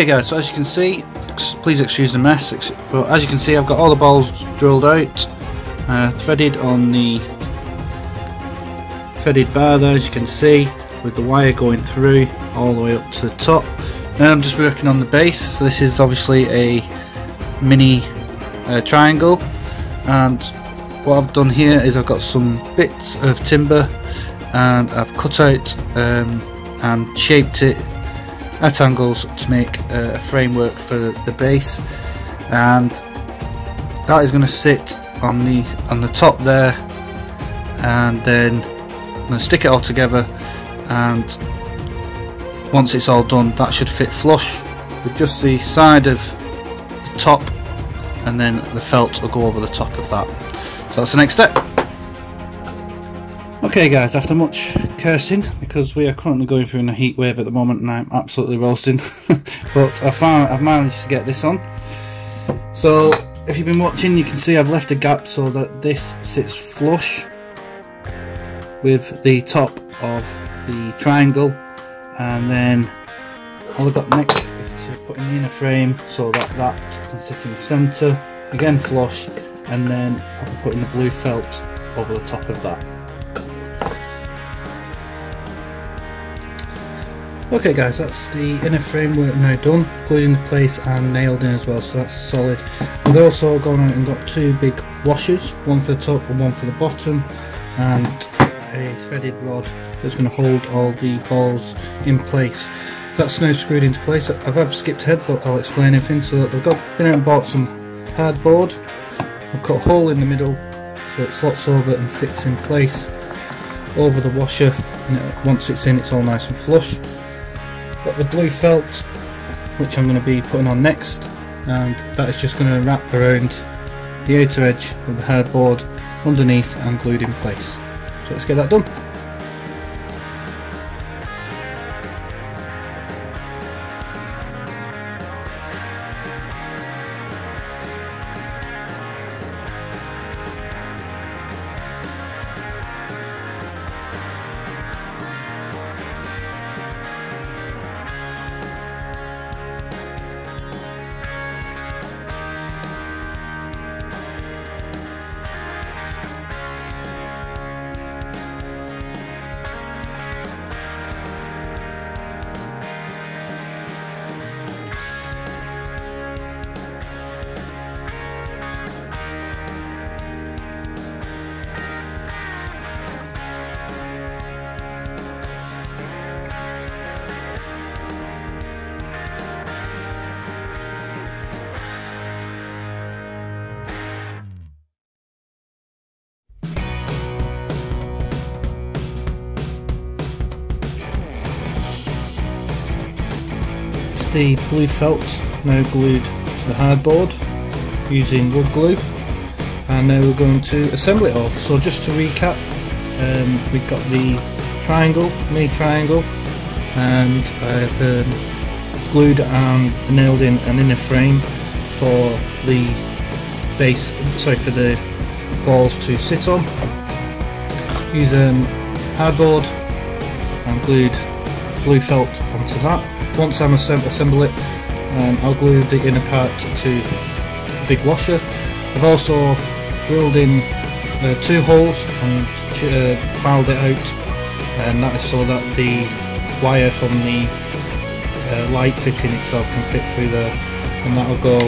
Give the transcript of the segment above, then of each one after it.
Okay guys, so as you can see, please excuse the mess, but as you can see I've got all the balls drilled out, uh, threaded on the threaded bar there as you can see, with the wire going through all the way up to the top. Now I'm just working on the base, so this is obviously a mini uh, triangle and what I've done here is I've got some bits of timber and I've cut out um, and shaped it at angles to make a framework for the base and that is going to sit on the on the top there. And then I'm going to stick it all together. And once it's all done that should fit flush with just the side of the top. And then the felt will go over the top of that. So that's the next step Okay guys, after much cursing, because we are currently going through a heat wave at the moment and I'm absolutely roasting, but I found, I've managed to get this on. So, if you've been watching, you can see I've left a gap so that this sits flush with the top of the triangle, and then all I've got next is to put in the inner frame so that that can sit in the centre, again flush, and then I'll be putting the blue felt over the top of that. Okay guys, that's the inner framework now done, glued into place and nailed in as well, so that's solid. I've also gone out and got two big washers, one for the top and one for the bottom, and a threaded rod that's going to hold all the balls in place. That's now screwed into place. I've, I've skipped ahead, but I'll explain everything. So they've got been out and bought some hardboard. I've cut a hole in the middle so it slots over and fits in place over the washer, and once it's in, it's all nice and flush. Got the blue felt, which I'm going to be putting on next, and that is just going to wrap around the outer edge of the hardboard underneath and glued in place. So let's get that done. The blue felt now glued to the hardboard using wood glue and now we're going to assemble it all. So just to recap, um, we've got the triangle, mini triangle and I've um, glued and nailed in an inner frame for the base, sorry for the balls to sit on. Use um, hardboard and glued blue felt onto that once I'm assemble it, um, I'll glue the inner part to the big washer. I've also drilled in uh, two holes and uh, filed it out and that is so that the wire from the uh, light fitting itself can fit through there and that'll go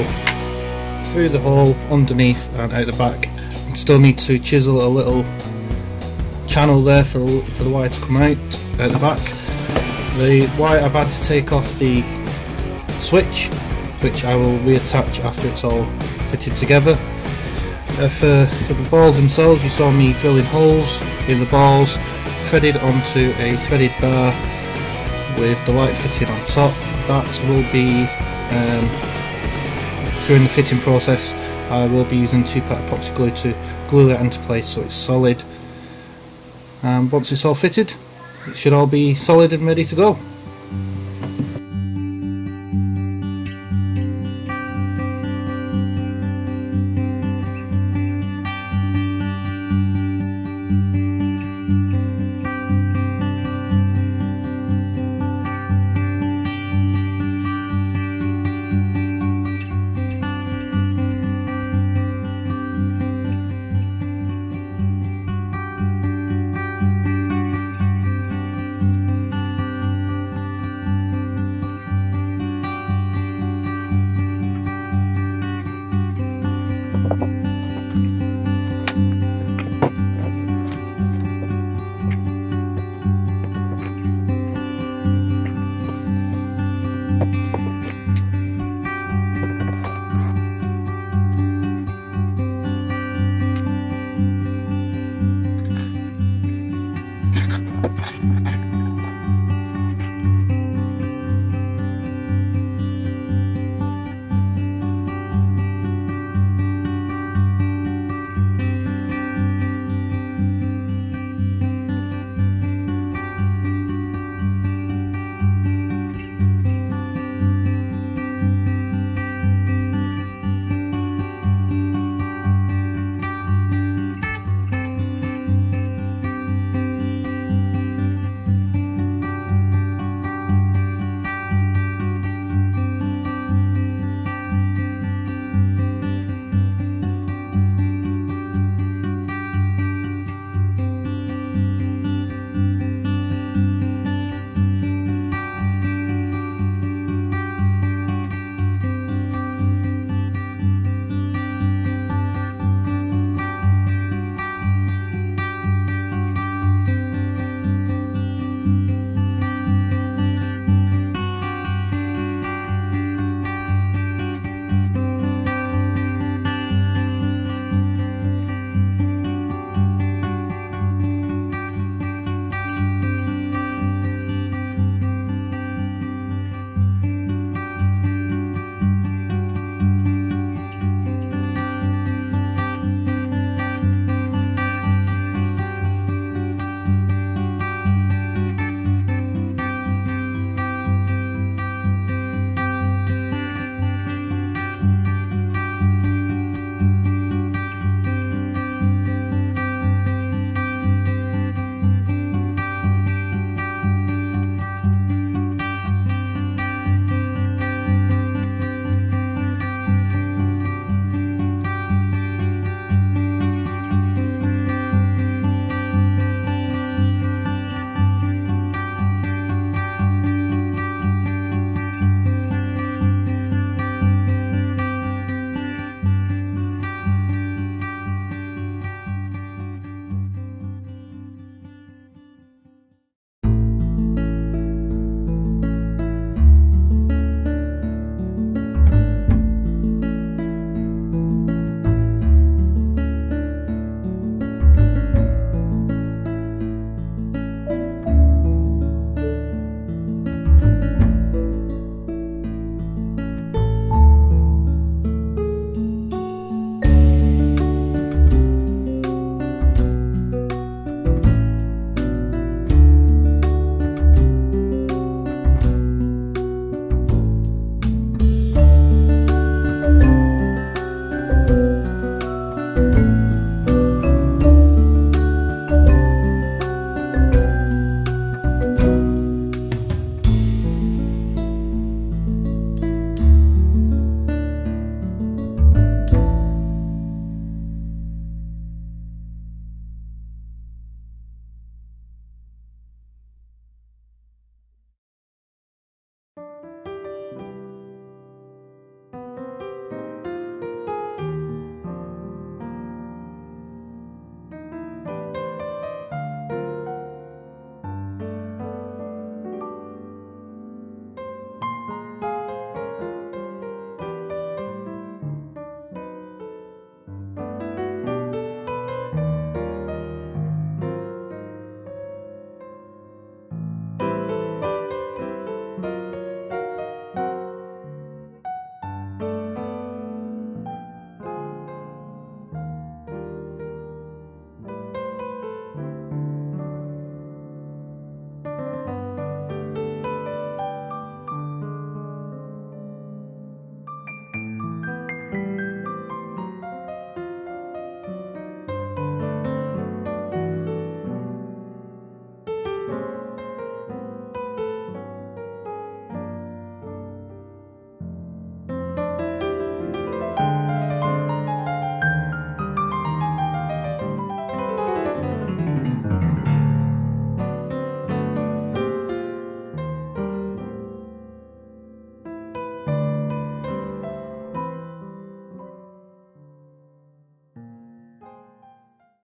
through the hole underneath and out the back. I still need to chisel a little channel there for, for the wire to come out at the back the wire I've had to take off the switch which I will reattach after it's all fitted together. Uh, for, for the balls themselves you saw me drilling holes in the balls threaded onto a threaded bar with the light fitted on top. That will be um, during the fitting process I will be using 2-part epoxy glue to glue that into place so it's solid and once it's all fitted it should all be solid and ready to go.